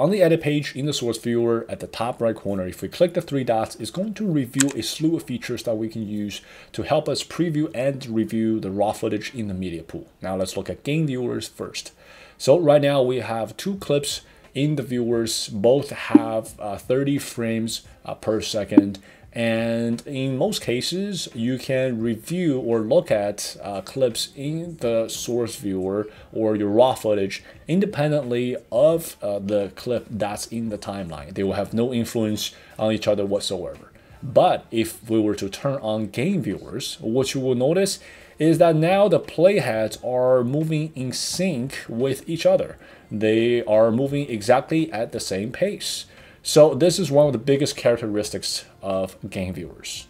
On the edit page in the source viewer at the top right corner, if we click the three dots, it's going to reveal a slew of features that we can use to help us preview and review the raw footage in the media pool. Now let's look at gang viewers first. So right now we have two clips in the viewers, both have uh, 30 frames uh, per second and in most cases, you can review or look at uh, clips in the source viewer or your raw footage independently of uh, the clip that's in the timeline. They will have no influence on each other whatsoever. But if we were to turn on gang viewers, what you will notice is that now the playheads are moving in sync with each other. They are moving exactly at the same pace. So this is one of the biggest characteristics of gang viewers.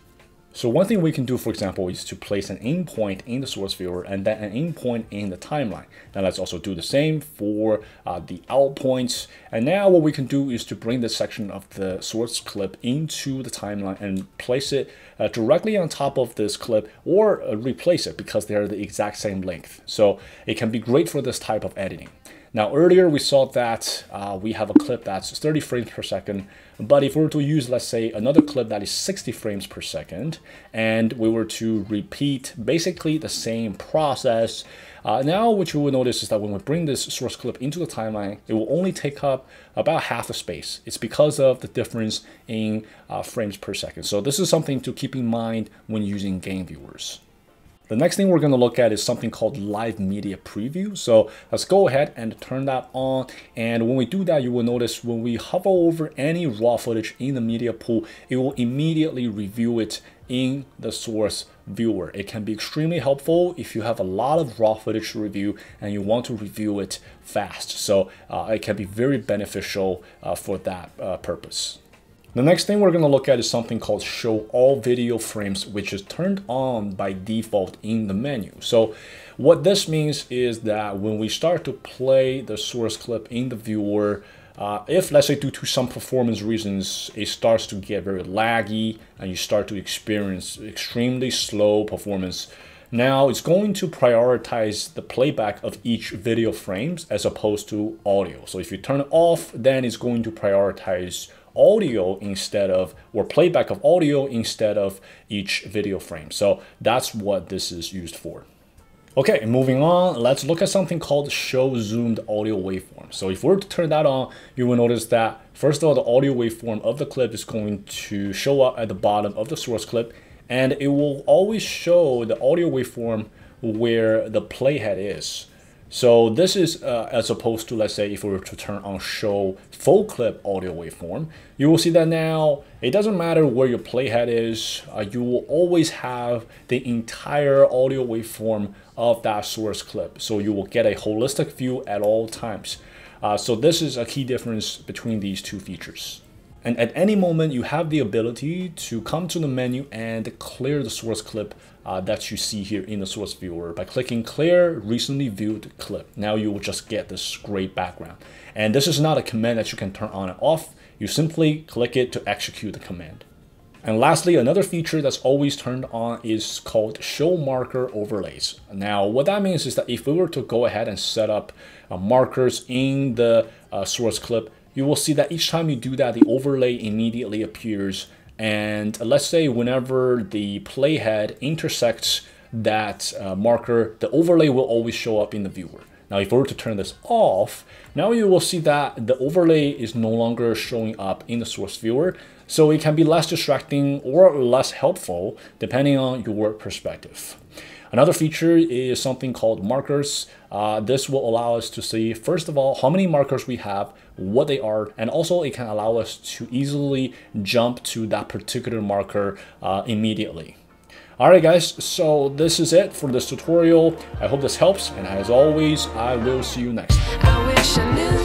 So one thing we can do, for example, is to place an in point in the source viewer and then an in point in the timeline. Now let's also do the same for uh, the out points. And now what we can do is to bring this section of the source clip into the timeline and place it uh, directly on top of this clip or uh, replace it because they are the exact same length. So it can be great for this type of editing. Now earlier we saw that uh, we have a clip that's 30 frames per second, but if we were to use, let's say, another clip that is 60 frames per second, and we were to repeat basically the same process, uh, now what you will notice is that when we bring this source clip into the timeline, it will only take up about half the space. It's because of the difference in uh, frames per second. So this is something to keep in mind when using gang viewers. The next thing we're going to look at is something called live media preview. So let's go ahead and turn that on. And when we do that, you will notice when we hover over any raw footage in the media pool, it will immediately review it in the source viewer. It can be extremely helpful if you have a lot of raw footage to review and you want to review it fast. So uh, it can be very beneficial uh, for that uh, purpose. The next thing we're going to look at is something called show all video frames, which is turned on by default in the menu. So what this means is that when we start to play the source clip in the viewer, uh, if let's say due to some performance reasons, it starts to get very laggy and you start to experience extremely slow performance, now it's going to prioritize the playback of each video frames as opposed to audio. So if you turn it off, then it's going to prioritize audio instead of, or playback of audio instead of each video frame. So that's what this is used for. Okay, moving on, let's look at something called show zoomed audio waveform. So if we were to turn that on, you will notice that first of all, the audio waveform of the clip is going to show up at the bottom of the source clip, and it will always show the audio waveform where the playhead is. So this is uh, as opposed to, let's say, if we were to turn on show full clip audio waveform, you will see that now it doesn't matter where your playhead is, uh, you will always have the entire audio waveform of that source clip. So you will get a holistic view at all times. Uh, so this is a key difference between these two features. And at any moment, you have the ability to come to the menu and clear the source clip uh, that you see here in the source viewer by clicking clear recently viewed clip. Now you will just get this great background. And this is not a command that you can turn on and off. You simply click it to execute the command. And lastly, another feature that's always turned on is called show marker overlays. Now, what that means is that if we were to go ahead and set up uh, markers in the uh, source clip, you will see that each time you do that, the overlay immediately appears and let's say whenever the playhead intersects that uh, marker, the overlay will always show up in the viewer. Now, if we were to turn this off, now you will see that the overlay is no longer showing up in the source viewer. So it can be less distracting or less helpful depending on your perspective. Another feature is something called markers. Uh, this will allow us to see, first of all, how many markers we have, what they are, and also it can allow us to easily jump to that particular marker uh, immediately. Alright guys, so this is it for this tutorial. I hope this helps, and as always, I will see you next time.